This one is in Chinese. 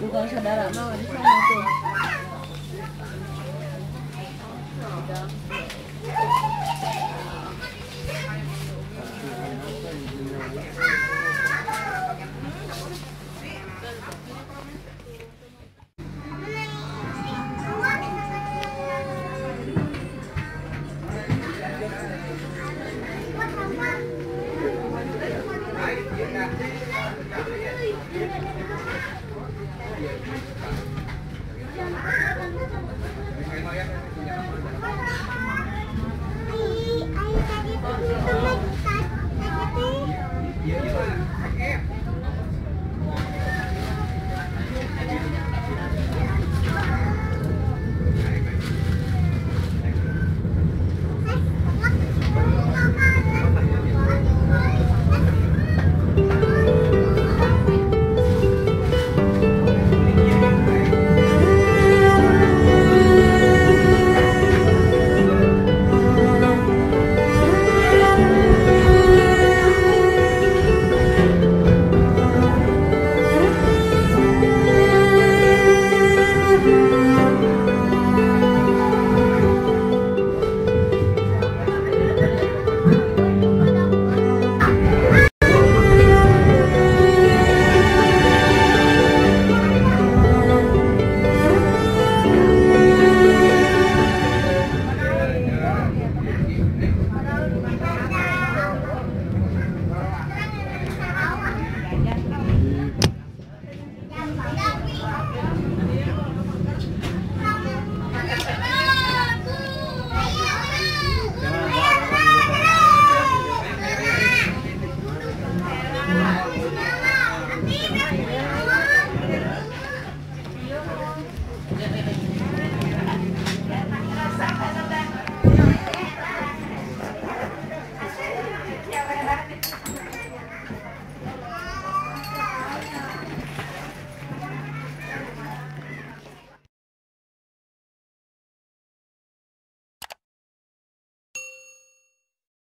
如果上班了那我就上来睡好的